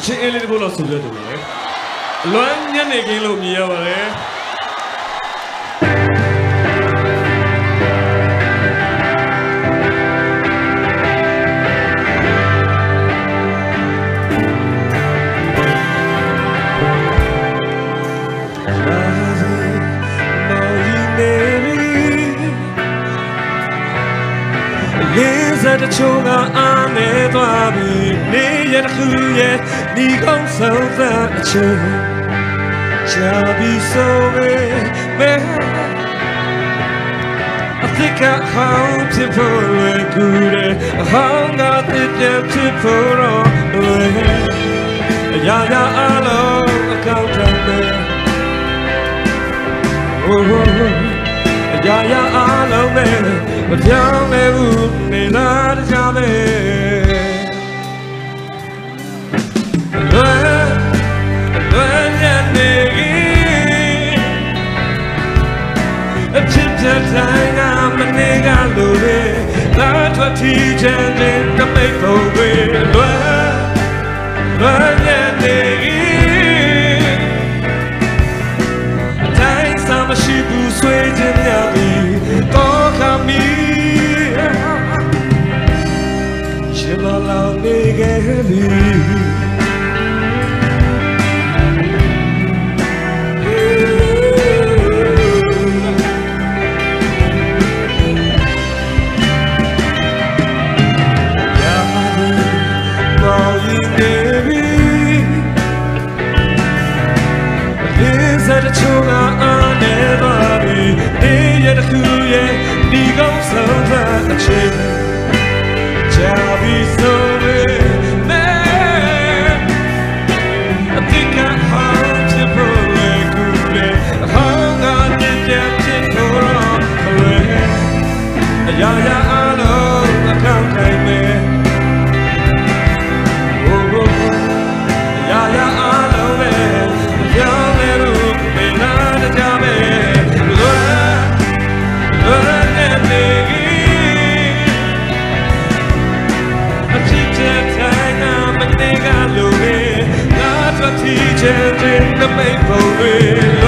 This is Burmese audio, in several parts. အချင်းအေးလေးတစ်ခုလောက်ဆူပြတူတယ်အလွမ်းညနေခင်းလို့မြည်ရပါတယ်လေးစားတချို့ကအားနေသွားပြီနေ I think I hope to for a good I hung out the depth to pull on Yeah, yeah, I know I can't Oh, yeah, yeah, I love me But me, would me not ထီချမ်းတဲ့တမိတ်ပုံတွေလွယ်လွယ်ညံ့နေတိုင်းစားမရှိတချို့ကအားနေပါပြီနေရတစ်ခုရဲ့ဒီကောင်းဆုံးတဲ့အချိန် in the maple willow.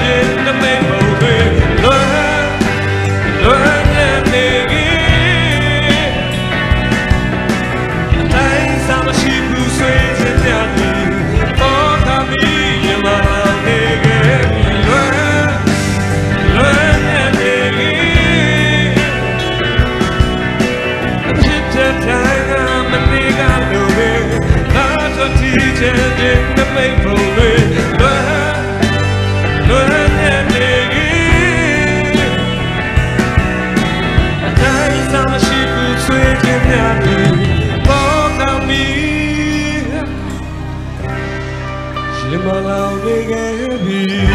一见钟情的美梦里，乱乱眼睛。啊，再三的细雨吹进那片薄薄的，寂寞老屋的隔壁。